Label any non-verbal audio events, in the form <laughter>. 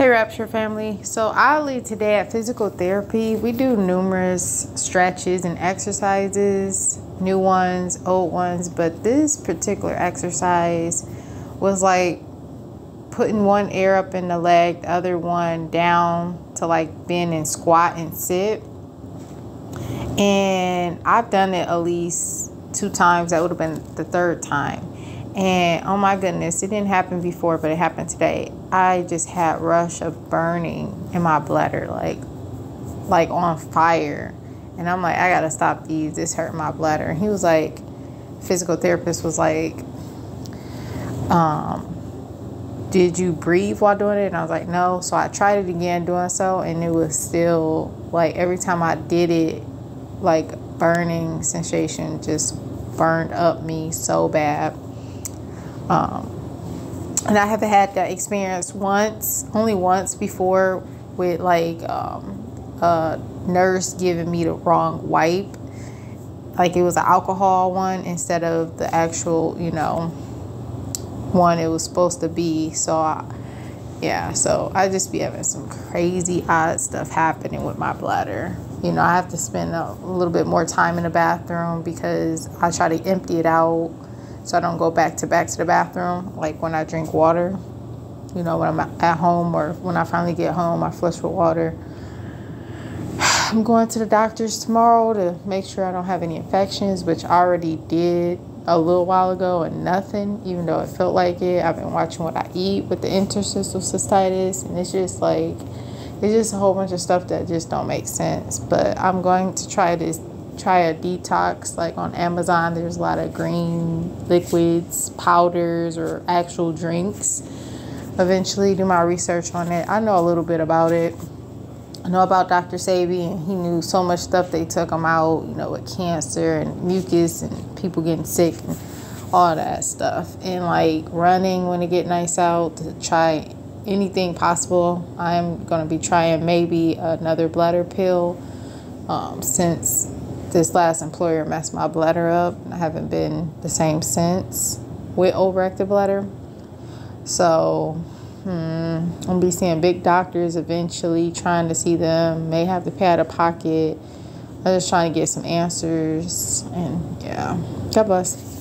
Hey Rapture family. So Ali today at physical therapy, we do numerous stretches and exercises, new ones, old ones, but this particular exercise was like putting one ear up in the leg, the other one down to like bend and squat and sit. And I've done it at least two times. That would have been the third time. And oh my goodness, it didn't happen before, but it happened today. I just had rush of burning in my bladder, like like on fire. And I'm like, I gotta stop these. This hurt my bladder. And he was like, physical therapist was like, um, did you breathe while doing it? And I was like, no. So I tried it again doing so, and it was still like every time I did it, like burning sensation just burned up me so bad. Um, and I have had that experience once, only once before, with like um, a nurse giving me the wrong wipe. Like it was an alcohol one instead of the actual, you know, one it was supposed to be. So, I, yeah, so I just be having some crazy odd stuff happening with my bladder. You know, I have to spend a little bit more time in the bathroom because I try to empty it out so I don't go back to back to the bathroom like when I drink water. You know, when I'm at home or when I finally get home, I flush with water. <sighs> I'm going to the doctor's tomorrow to make sure I don't have any infections, which I already did a little while ago and nothing, even though it felt like it. I've been watching what I eat with the interstitial cystitis, and it's just like, it's just a whole bunch of stuff that just don't make sense. But I'm going to try this try a detox like on Amazon. There's a lot of green liquids, powders, or actual drinks. Eventually, do my research on it. I know a little bit about it. I know about Dr. Sebi, and he knew so much stuff. They took him out, you know, with cancer and mucus and people getting sick and all that stuff. And like running when it get nice out to try anything possible. I'm gonna be trying maybe another bladder pill um, since this last employer messed my bladder up. I haven't been the same since with overactive bladder. So hmm, I'm gonna be seeing big doctors eventually, trying to see them. May have to pay out of pocket. I'm just trying to get some answers. And yeah, God bless.